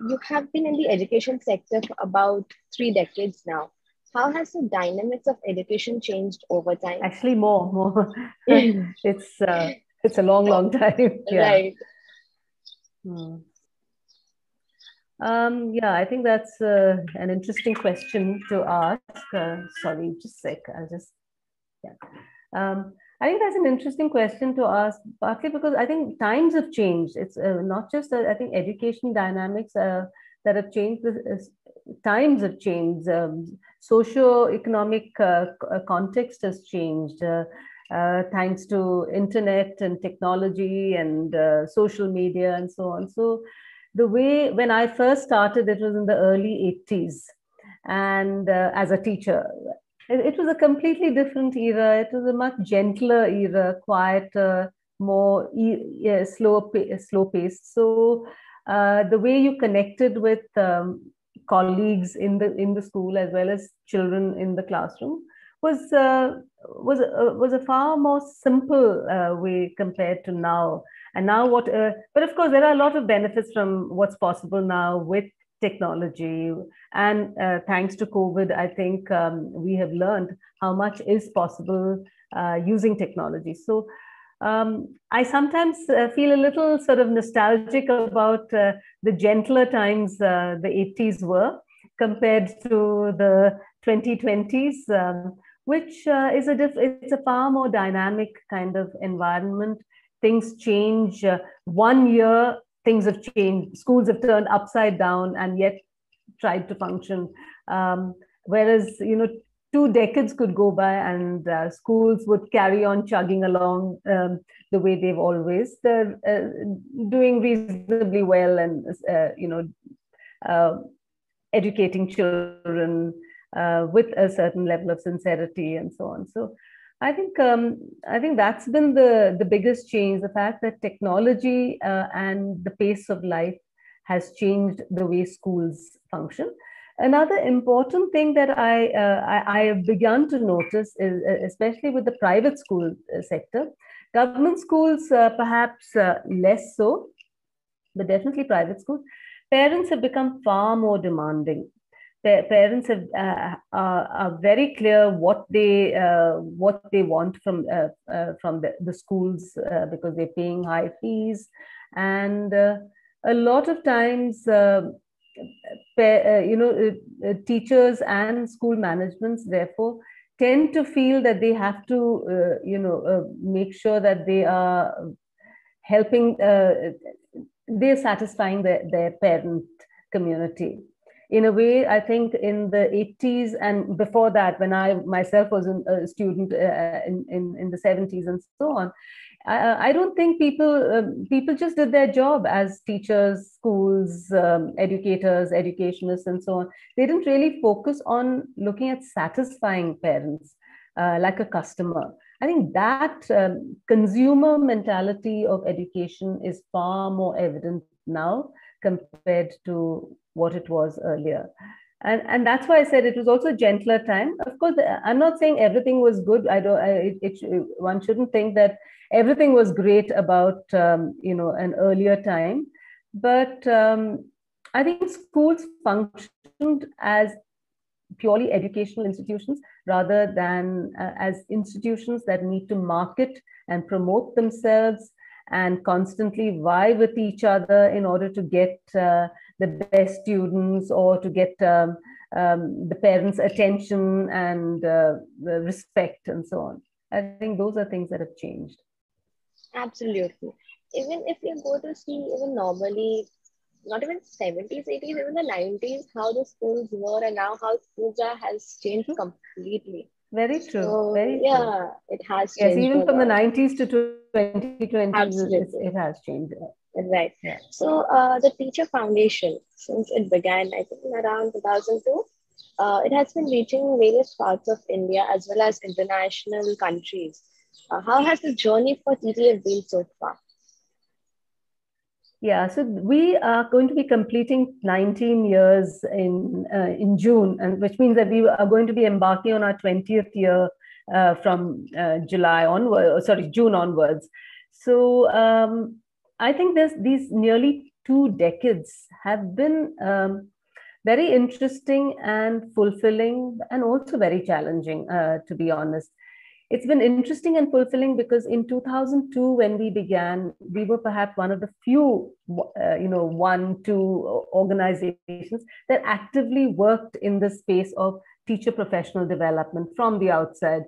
you have been in the education sector for about three decades now. How has the dynamics of education changed over time? Actually, more, more. it's uh, it's a long, long time. Yeah. Right. Hmm. Um, yeah, I think that's uh, an interesting question to ask. Uh, sorry, just a sec. I'll just, yeah. Um, I think that's an interesting question to ask, partly because I think times have changed. It's uh, not just, uh, I think, education dynamics uh, that have changed, times have changed. Um, socio-economic uh, context has changed. thanks to internet and technology and social media and so on. So the way when I first started, it was in the early 80s. And uh, as a teacher, it, it, was a completely different era. It was a much gentler era, quieter, more yeah, slow, slow paced. So uh, the way you connected with um, colleagues in the in the school as well as children in the classroom was uh, was uh, was a far more simple uh, way compared to now and now what uh, but of course there are a lot of benefits from what's possible now with technology and uh, thanks to covid i think um, we have learned how much is possible uh, using technology so um, I sometimes uh, feel a little sort of nostalgic about uh, the gentler times uh, the 80s were compared to the 2020s, um, which uh, is a diff- it's a far more dynamic kind of environment things change. Uh, one year, things have changed. Schools have turned upside down and yet tried to function. Um, whereas, you know, two decades could go by and uh, schools would carry on chugging along um, the way they've always. They're uh, doing reasonably well and, uh, you know, uh, educating children uh, with a certain level of sincerity and so on. So I think um, I think that's been the the biggest change. The fact that technology uh, and the pace of life has changed the way schools function. Another important thing that I, uh, I, I have begun to notice is, uh, especially with the private school uh, sector, government schools uh, perhaps uh, less so, but definitely private schools. Parents have become far more demanding parents have, uh, are, are, very clear what they uh, what they want from uh, uh from the, the schools uh, because they're paying high fees. And uh, a lot of times you know teachers and school managements therefore tend to feel that they have to you know make sure that they are helping they're satisfying their, their parent community in a way, I think in the 80s and before that, when I myself was a student uh, in, in, in the 70s and so on, I, I don't think people um, people just did their job as teachers, schools, um, educators, educationists, and so on. They didn't really focus on looking at satisfying parents uh, like a customer. I think that um, consumer mentality of education is far more evident now compared to what it was earlier. And, and that's why I said it was also a gentler time. Of course, I'm not saying everything was good. I don't. I, it, it, one shouldn't think that everything was great about um, you know an earlier time. But um, I think schools functioned as purely educational institutions rather than uh, as institutions that need to market and promote themselves and constantly vie with each other in order to get uh, the best students or to get um, um, the parents' attention and uh, respect and so on. I think those are things that have changed. Absolutely. Even if you go to see, even normally, not even 70s, 80s, even the 90s, how the schools were and now how schools are has changed mm-hmm. completely. Very true. So, Very yeah, true. it has Yes, even from the 90s to 2020, it has changed. Right. Yeah. So uh, the Teacher Foundation, since it began, I think around 2002, uh, it has been reaching various parts of India as well as international countries. Uh, how has the journey for TTF been so far? Yeah, so we are going to be completing 19 years in uh, in June, and which means that we are going to be embarking on our 20th year uh, from uh, July onward, sorry, June onwards. So um, I think there's these nearly two decades have been um, very interesting and fulfilling and also very challenging, uh, to be honest. It's been interesting and fulfilling because in 2002, when we began, we were perhaps one of the few, uh, you know, one, two organizations that actively worked in the space of teacher professional development from the outside,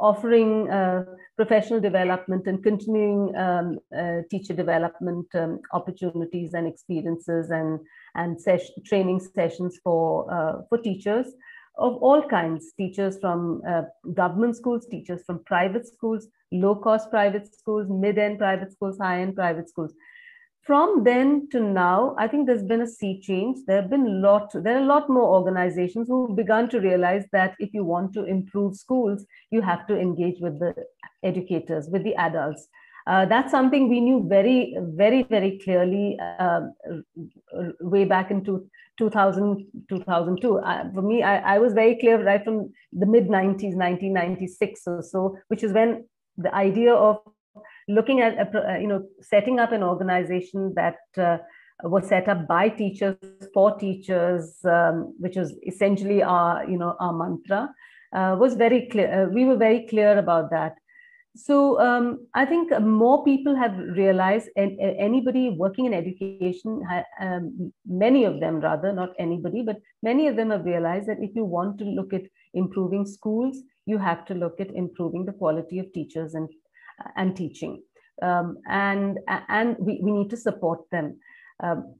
offering uh, professional development and continuing um, uh, teacher development um, opportunities and experiences and, and ses training sessions for, uh, for teachers of all kinds, teachers from uh, government schools, teachers from private schools, low-cost private schools, mid-end private schools, high-end private schools from then to now, I think there's been a sea change. There have been lot, there are a lot more organizations who've begun to realize that if you want to improve schools, you have to engage with the educators, with the adults. Uh, that's something we knew very, very, very clearly uh, way back into 2000, 2002. Uh, for me, I, I was very clear right from the mid 90s, 1996 or so, which is when the idea of looking at uh, you know setting up an organization that uh, was set up by teachers for teachers, um, which was essentially our you know our mantra, uh, was very clear. Uh, we were very clear about that. So um, I think more people have realized, and anybody working in education, um, many of them rather, not anybody, but many of them have realized that if you want to look at improving schools, you have to look at improving the quality of teachers and and teaching. Um, and and we, we need to support them. Um,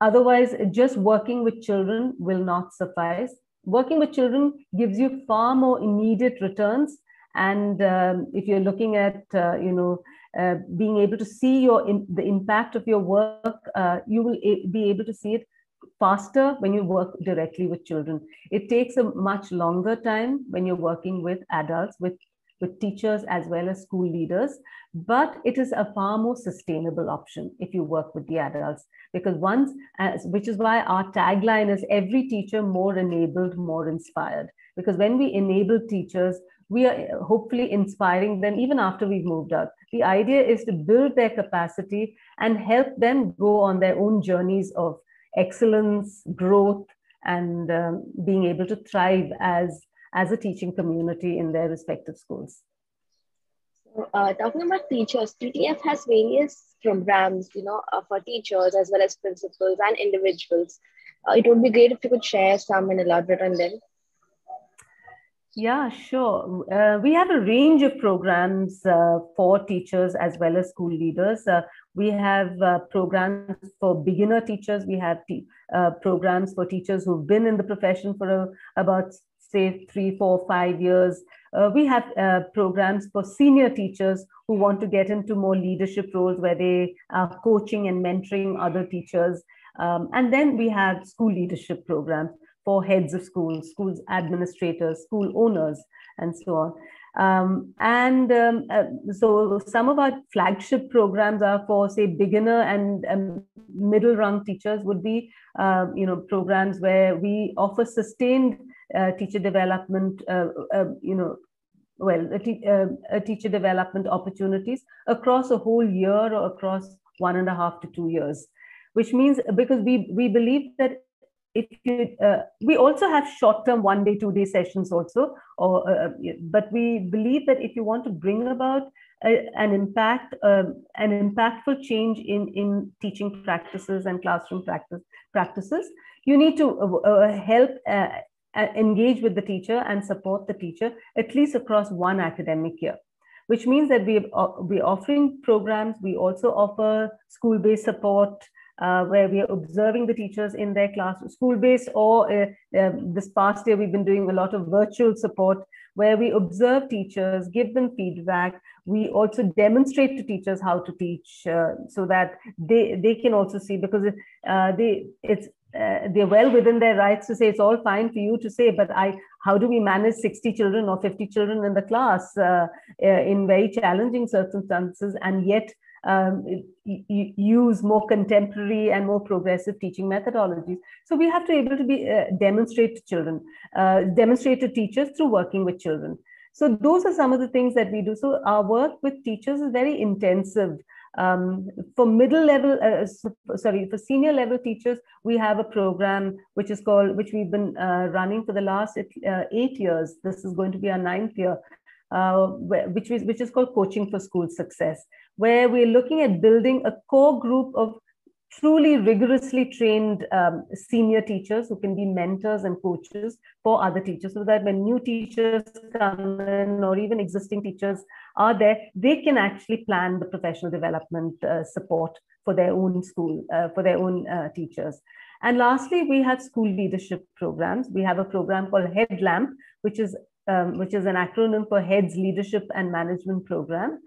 otherwise, just working with children will not suffice. Working with children gives you far more immediate returns. And um, if you're looking at, uh, you know, uh, being able to see your the impact of your work, uh, you will be able to see it faster when you work directly with children. It takes a much longer time when you're working with adults, with with teachers as well as school leaders, but it is a far more sustainable option if you work with the adults. Because once, as, which is why our tagline is every teacher more enabled, more inspired. Because when we enable teachers, we are hopefully inspiring them even after we've moved out. The idea is to build their capacity and help them go on their own journeys of excellence, growth, and um, being able to thrive as as a teaching community in their respective schools. Uh, talking about teachers, TTF has various programs, you know, uh, for teachers as well as principals and individuals. Uh, it would be great if you could share some and elaborate on them. Yeah, sure. Uh, we have a range of programs uh, for teachers as well as school leaders. Uh, we have uh, programs for beginner teachers. We have uh, programs for teachers who've been in the profession for about say three, four, five years. Uh, we have programs for senior teachers who want to get into more leadership roles where they are coaching and mentoring other teachers. Um, and then we have school leadership programs for heads of schools, schools administrators, school owners, and so on. Um, and um, uh, so some of our flagship programs are for say beginner and um, middle rung teachers would be uh, you know programs where we offer sustained uh, teacher development, uh, uh, you know, well, a, teacher development opportunities across a whole year or across one and a half to two years, which means because we we believe that if you uh, we also have short term one day two day sessions also or uh, but we believe that if you want to bring about a, an impact um, an impactful change in in teaching practices and classroom practice practices you need to uh, help engage with the teacher and support the teacher at least across one academic year which means that we uh, we're offering programs we also offer school-based support uh, where we are observing the teachers in their class school-based or uh, uh, this past year we've been doing a lot of virtual support where we observe teachers give them feedback. We also demonstrate to teachers how to teach uh, so that they they can also see because uh, they it's uh, they're well within their rights to say it's all fine for you to say but i how do we manage 60 children or 50 children in the class uh, uh, in very challenging circumstances and yet um, use more contemporary and more progressive teaching methodologies. So we have to be able to be uh, demonstrate to children uh, demonstrate to teachers through working with children. So those are some of the things that we do. So our work with teachers is very intensive. Um, for middle level, uh, sorry, for senior level teachers, we have a program which is called, which we've been uh, running for the last uh, eight years. This is going to be our ninth year, uh, which is which is called Coaching for School Success, where we're looking at building a core group of truly rigorously trained um, senior teachers who can be mentors and coaches for other teachers so that when new teachers come in or even existing teachers are there, they can actually plan the professional development uh, support for their own school, uh, for their own uh, teachers. And lastly, we have school leadership programs. We have a program called Headlamp, which is um, which is an acronym for Heads Leadership and Management Program.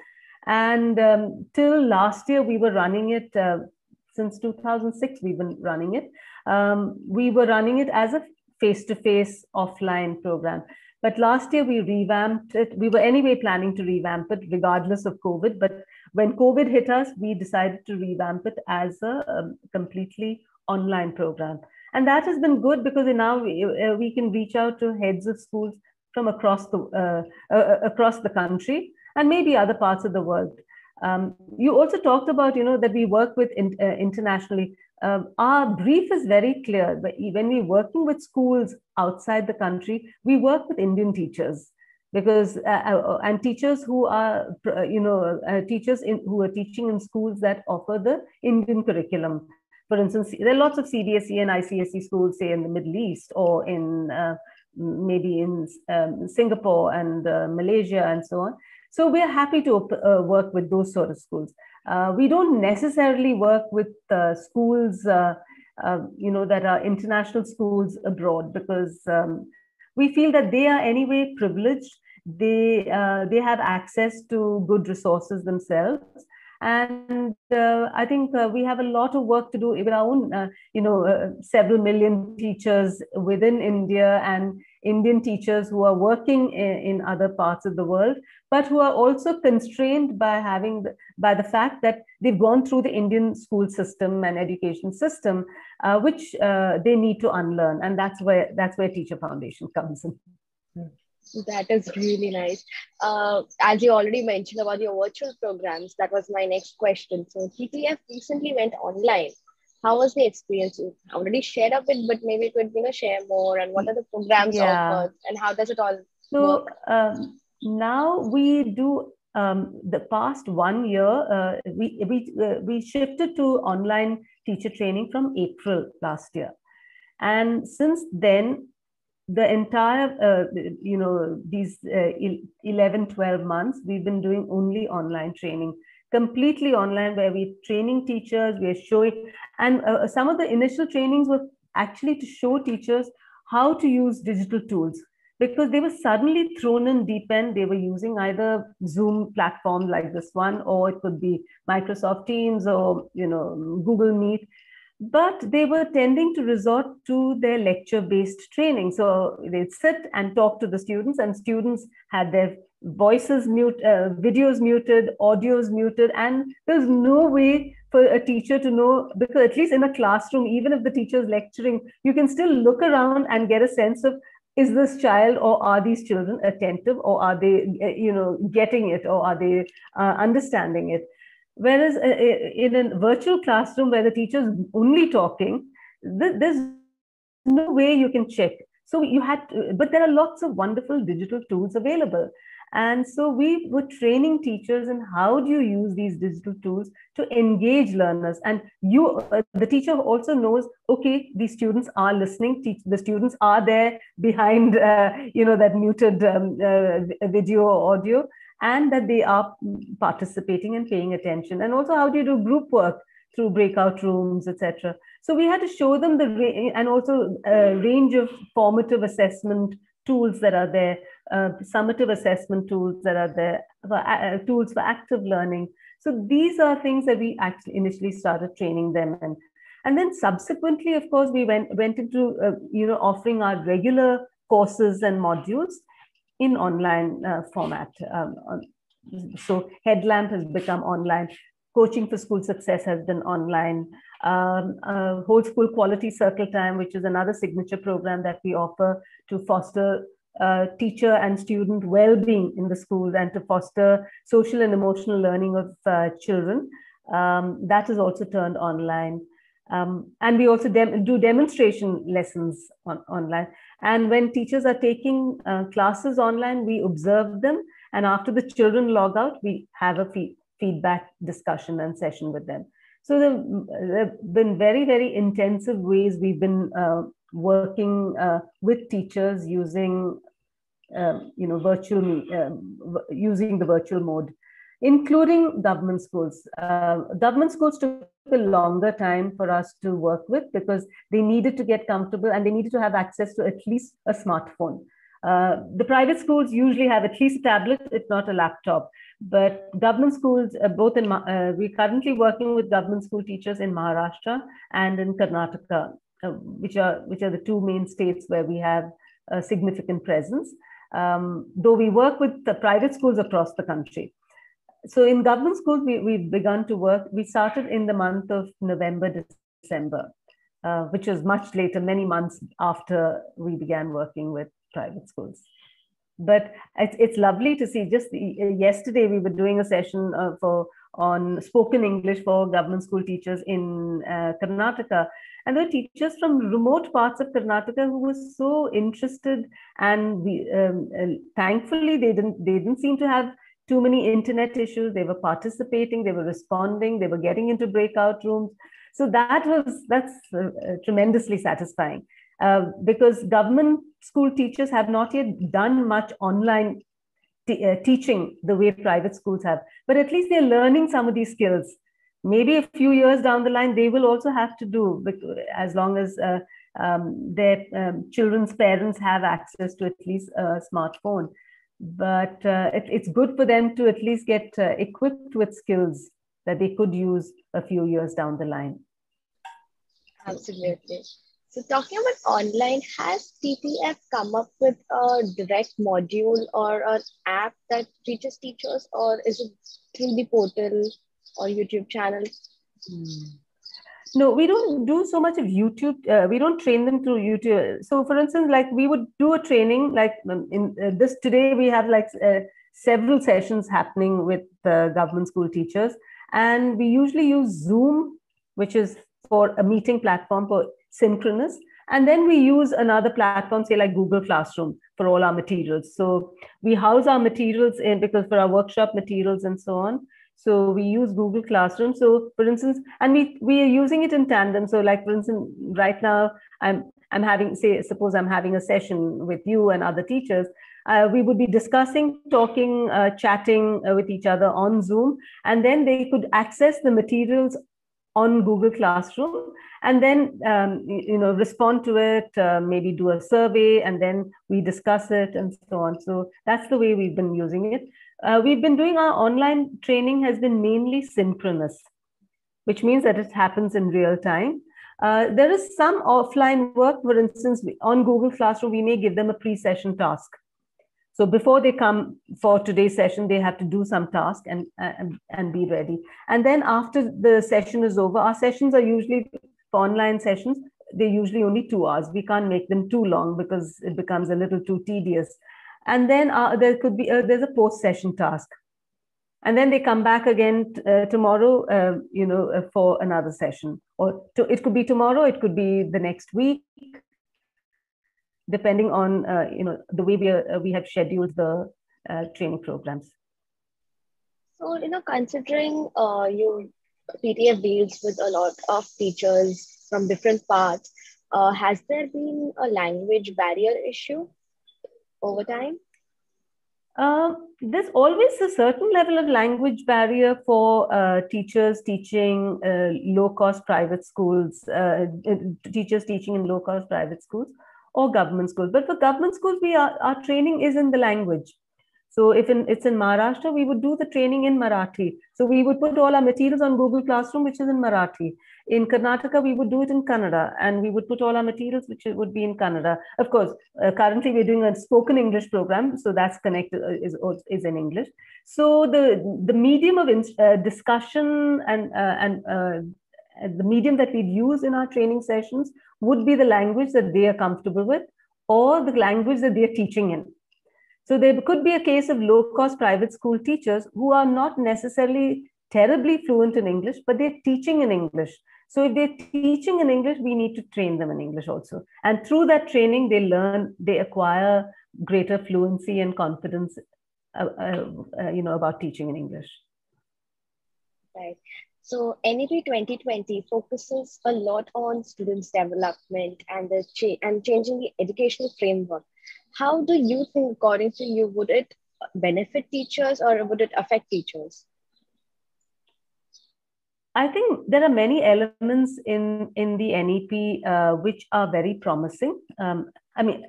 And um, till last year, we were running it uh, since 2006 we've been running it. Um, we were running it as a face-to-face offline program. But last year we revamped it. We were anyway planning to revamp it regardless of covid. But when covid hit us we decided to revamp it as a um, completely online program. And that has been good because now we, uh, we can reach out to heads of schools from across the uh, uh, across the country and maybe other parts of the world um, you also talked about, you know, that we work with in, uh, internationally. Uh, our brief is very clear. But when we're working with schools outside the country, we work with Indian teachers because uh, uh and teachers who are, uh, you know, uh, teachers in, who are teaching in schools that offer the Indian curriculum. For instance, there are lots of CBSE and ICSE schools, say in the Middle East or in maybe in um, Singapore and Malaysia and so on so we're happy to uh, work with those sort of schools. Uh, we don't necessarily work with uh, schools, uh, uh, you know, that are international schools abroad because um, we feel that they are anyway privileged. They uh, they have access to good resources themselves, and I think we have a lot of work to do with our own, you know, several million teachers within India and Indian teachers who are working in, in, other parts of the world, but who are also constrained by having the, by the fact that they've gone through the Indian school system and education system, uh, which uh, they need to unlearn, and that's where that's where Teacher Foundation comes in. That is really nice. Uh, as you already mentioned about your virtual programs, that was my next question. So TTF recently went online how was the experience? You already shared a bit but maybe it would you know share more and what are the programs yeah. offered and how does it all so um, now we do um, the past one year uh, we we uh, we shifted to online teacher training from april last year. And since then the entire uh, you know these uh, 11 12 months we've been doing only online training completely online where we're training teachers, we're showing, and uh, some of the initial trainings were actually to show teachers how to use digital tools because they were suddenly thrown in deep end. They were using either Zoom platform like this one, or it could be Microsoft Teams or you know Google Meet. But they were tending to resort to their lecture-based training. So they'd sit and talk to the students, and students had their voices mute, uh, videos muted, audios muted, and there's no way for a teacher to know because at least in a classroom, even if the teacher is lecturing, you can still look around and get a sense of is this child or are these children attentive or are they uh, you know getting it or are they uh, understanding it? Whereas uh, uh in a virtual classroom where the teacher is only talking th- there's no way you can check. So you had to, but there are lots of wonderful digital tools available and so we were training teachers in how do you use these digital tools to engage learners. And you, uh, the teacher also knows, okay, these students are listening. Teach, the students are there behind, uh, you know, that muted um, uh, video or audio, and that they are participating and paying attention. And also, how do you do group work? through breakout rooms, etc. So we had to show them the and also a range of formative assessment tools that are there, uh, summative assessment tools that are there, for, uh, tools for active learning. So these are things that we actually initially started training them in. And then subsequently, of course, we went, went into, uh, you know, offering our regular courses and modules in online uh, format. Um, so Headlamp has become online. Coaching for School Success has been online. Um, uh, Whole School Quality Circle Time, which is another signature program that we offer to foster uh, teacher and student well-being in the schools and to foster social and emotional learning of uh, children. Um, that is also turned online. Um, and we also do demonstration lessons on, online. And when teachers are taking uh, classes online, we observe them. And after the children log out, we have a fee- feedback discussion and session with them. So there have been very, very intensive ways we've been uh, working uh, with teachers using, um, you know, virtual, um, using the virtual mode including government schools. Uh, government schools took a longer time for us to work with because they needed to get comfortable and they needed to have access to at least a smartphone. Uh, the private schools usually have at least a tablet, if not a laptop. But government schools, uh, both in, uh, we're currently working with government school teachers in Maharashtra and in Karnataka, which are which are the two main states where we have a significant presence. Um, though we work with the private schools across the country so in government schools, we, we've begun to work. We started in the month of November, December, uh, which was much later, many months after we began working with private schools. But it's, it's lovely to see. Just yesterday, we were doing a session uh, for on spoken English for government school teachers in uh, Karnataka. And there were teachers from remote parts of Karnataka who were so interested. And we, um, uh, thankfully, they didn't, they didn't seem to have too many internet issues. They were participating, they were responding, they were getting into breakout rooms. So that was that's uh, uh, tremendously satisfying uh, because government school teachers have not yet done much online uh, teaching the way private schools have, but at least they're learning some of these skills. Maybe a few years down the line, they will also have to do as long as uh, um, their um, children's parents have access to at least a smartphone but uh, it, it's good for them to at least get uh, equipped with skills that they could use a few years down the line. Absolutely. So, talking about online, has TTF come up with a direct module or an app that teaches teachers, or is it through the portal or YouTube channel? Hmm. No we don't do so much of youtube uh, we don't train them through youtube. So for instance like we would do a training like um, in uh, this today we have like uh, several sessions happening with the government school teachers. And we usually use zoom which is for a meeting platform for synchronous. And then we use another platform say like google classroom for all our materials. So we house our materials in because for our workshop materials and so on so we use Google Classroom. So for instance, and we we are using it in tandem. So like for instance, right now I'm I'm having say suppose I'm having a session with you and other teachers. Uh, we would be discussing, talking, uh, chatting uh, with each other on Zoom, and then they could access the materials on Google Classroom, and then um, you know respond to it, uh, maybe do a survey, and then we discuss it and so on. So that's the way we've been using it uh, we've been doing our online training has been mainly synchronous, which means that it happens in real time. Uh, there is some offline work, for instance, on Google Classroom, we may give them a pre-session task. So before they come for today's session, they have to do some task and, and, and be ready. And then after the session is over, our sessions are usually for online sessions, they're usually only two hours. We can't make them too long because it becomes a little too tedious and then uh, there could be a, there's a post session task. And then they come back again uh, tomorrow uh, you know uh, for another session. Or to, it could be tomorrow it could be the next week. Depending on uh, you know the way we uh, we have scheduled the training programs. So you know considering you TTF deals with a lot of teachers from different parts has there been a language barrier issue over time? Uh, there's always a certain level of language barrier for uh, teachers teaching uh, low cost private schools, uh, uh, teachers teaching in low cost private schools or government schools. But for government schools, we are, our training is in the language. So if in, it's in Maharashtra, we would do the training in Marathi. So we would put all our materials on Google Classroom, which is in Marathi. In Karnataka, we would do it in Kannada, and we would put all our materials, which would be in Kannada. Of course, uh, currently we're doing a spoken English program, so that's connected uh, is is in English. So the the medium of uh, discussion and uh, and uh, the medium that we'd use in our training sessions would be the language that they are comfortable with, or the language that they are teaching in. So there could be a case of low cost private school teachers who are not necessarily terribly fluent in English, but they're teaching in English. So if they're teaching in English, we need to train them in English also. And through that training, they learn, they acquire greater fluency and confidence, uh, uh, uh, you know, about teaching in English. Right. So NEP 2020 focuses a lot on students' development and the cha- and changing the educational framework. How do you think, according to you, would it benefit teachers or would it affect teachers? I think there are many elements in in the NEP uh, which are very promising. Um, I mean,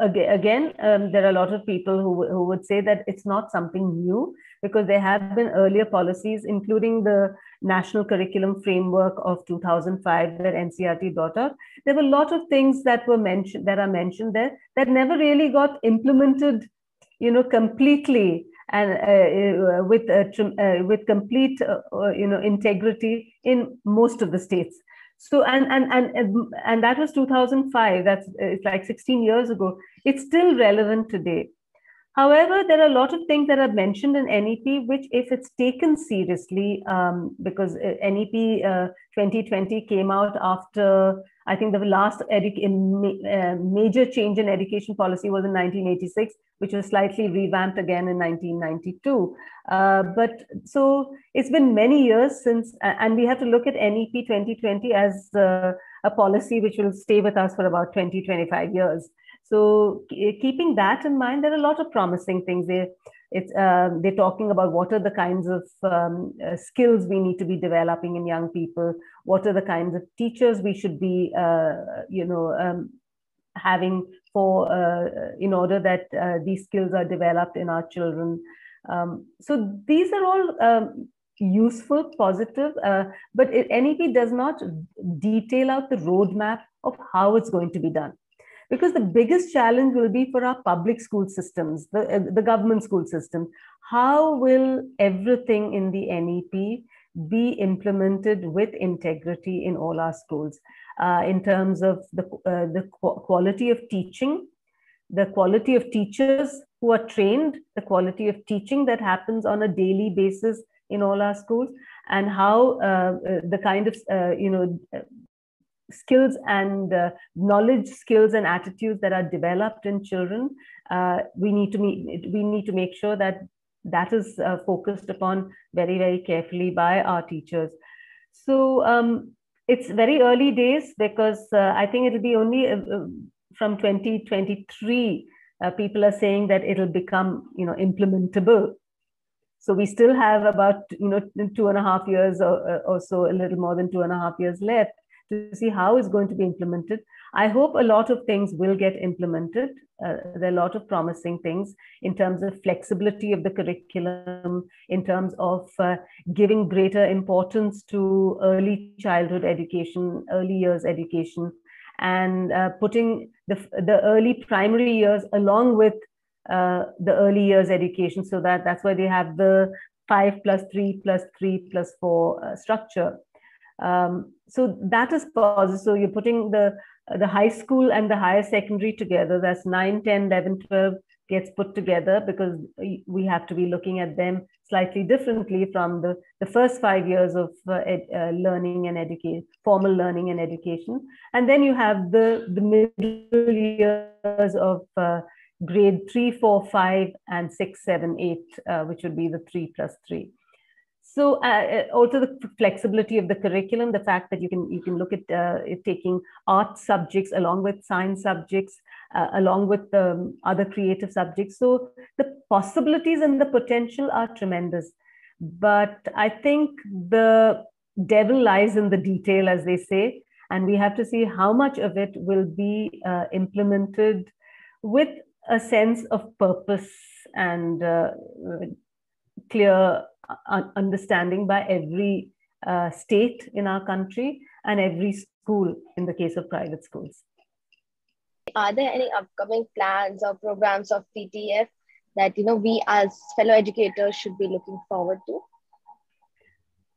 again, um, there are a lot of people who who would say that it's not something new because there have been earlier policies, including the National Curriculum Framework of 2005 that NCERT brought out. There were a lot of things that were mentioned that are mentioned there that never really got implemented, you know, completely and uh, uh with uh, uh, with complete uh, uh, you know integrity in most of the states. So and and and and that was 2005. That's it's like 16 years ago. It's still relevant today. However, there are a lot of things that are mentioned in NEP, which, if it's taken seriously, um, because NEP uh, 2020 came out after, I think the last uh, major change in education policy was in 1986, which was slightly revamped again in 1992. Uh, but so it's been many years since, and we have to look at NEP 2020 as uh, a policy which will stay with us for about 20, 25 years. So keeping that in mind, there are a lot of promising things. They, it's, uh, they're talking about what are the kinds of um, uh, skills we need to be developing in young people. What are the kinds of teachers we should be, uh, you know, um, having for uh, in order that uh, these skills are developed in our children. Um, so these are all um, useful, positive, uh, but NEP does not detail out the roadmap of how it's going to be done because the biggest challenge will be for our public school systems, the, uh, the government school system. How will everything in the NEP be implemented with integrity in all our schools uh, in terms of the, uh, the quality of teaching, the quality of teachers who are trained, the quality of teaching that happens on a daily basis in all our schools, and how uh, uh the kind of uh, you know skills and uh, knowledge skills and attitudes that are developed in children uh, we need to meet, we need to make sure that that is uh, focused upon very very carefully by our teachers. So um, it's very early days because uh, i think it'll be only uh, uh, from 2023 people are saying that it'll become you know implementable. So we still have about you know two and a half years or, or so a little more than two and a half years left to see how it's going to be implemented. I hope a lot of things will get implemented. Uh, there are a lot of promising things in terms of flexibility of the curriculum, in terms of uh, giving greater importance to early childhood education, early years education, and uh, putting the, the early primary years along with uh, the early years education so that that's why they have the five plus three plus three plus four uh, structure um, so that is positive. So you're putting the the high school and the higher secondary together. That's 9, 10, 11, 12 gets put together because we have to be looking at them slightly differently from the, the first five years of uh, ed, uh, learning and education, formal learning and education. And then you have the, the middle years of uh, grade three, four, five, and six, seven, eight, uh, which would be the three plus three so uh, uh, also the flexibility of the curriculum the fact that you can you can look at uh, taking art subjects along with science subjects uh, along with um, other creative subjects. So the possibilities and the potential are tremendous. But i think the devil lies in the detail as they say and we have to see how much of it will be uh, implemented with a sense of purpose and uh, clear understanding by every uh, state in our country and every school in the case of private schools. Are there any upcoming plans or programs of TTF that you know we as fellow educators should be looking forward to?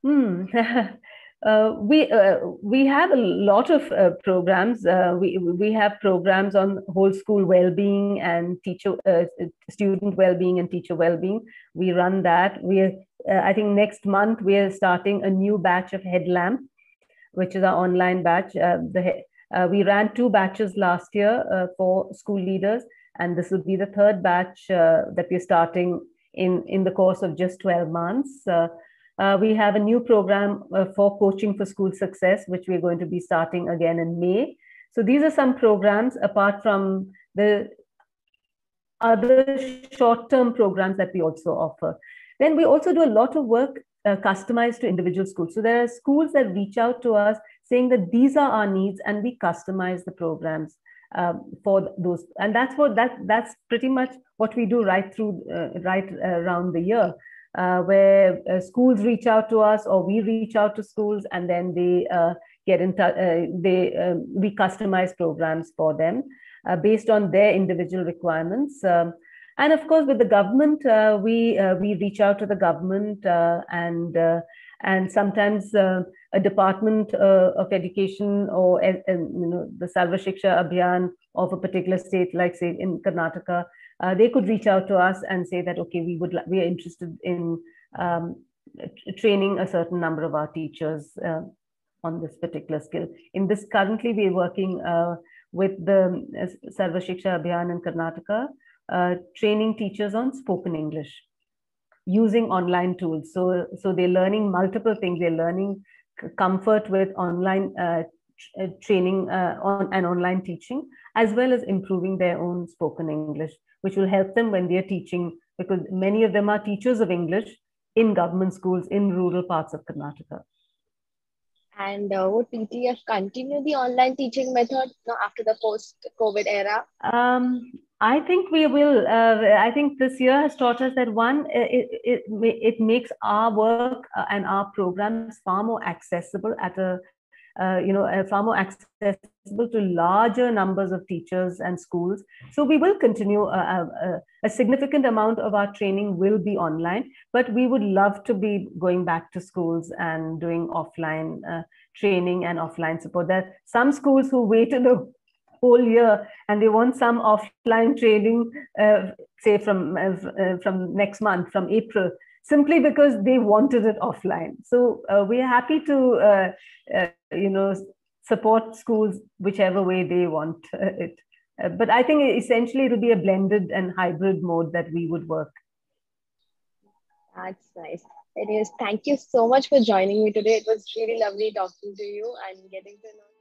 Hmm. Uh, we uh, we have a lot of uh, programs. Uh, we we have programs on whole school well-being and teacher uh, student well-being and teacher well-being. We run that. We I think next month we are starting a new batch of Headlamp, which is our online batch. The, we ran two batches last year for school leaders, and this would be the third batch that we're starting in, in the course of just 12 months. Uh, we have a new program for coaching for school success, which we're going to be starting again in May. So these are some programs apart from the other short-term programs that we also offer. Then we also do a lot of work uh, customized to individual schools. So there are schools that reach out to us saying that these are our needs and we customize the programs um, for those. And that's what that that's pretty much what we do right through uh, right uh, around the year. Uh, where uh, schools reach out to us or we reach out to schools and then they uh, get in touch they um, we customize programs for them based on their individual requirements. Um, and of course, with the government, uh, we uh, we reach out to the government uh, and uh, and sometimes uh, a department uh, of education or you know the Sarva Shiksha Abhiyan of a particular state, like say in Karnataka, they could reach out to us and say that okay, we would we are interested in um, training a certain number of our teachers on this particular skill. In this currently, we are working with the Sarva Shiksha Abhiyan in Karnataka uh, training teachers on spoken English using online tools. So, so they're learning multiple things. They're learning comfort with online uh, uh, training uh, on and online teaching, as well as improving their own spoken English, which will help them when they're teaching, because many of them are teachers of English in government schools in rural parts of Karnataka. And uh, would TTF continue the online teaching method know, after the post-COVID era? Um, I think we will. Uh, I think this year has taught us that one, it, it, it makes our work uh, and our programs far more accessible at a, uh, you know, far more accessible to larger numbers of teachers and schools. So we will continue. A, uh, a, uh, a, significant amount of our training will be online, but we would love to be going back to schools and doing offline uh, training and offline support. There are some schools who waited a whole year and they want some offline training uh, say from uh, uh, from next month from april simply because they wanted it offline so uh, we are happy to uh, uh, you know support schools whichever way they want uh, it. Uh, but i think essentially it will be a blended and hybrid mode that we would work. That's nice. It is. Thank you so much for joining me today. It was really lovely talking to you and getting to know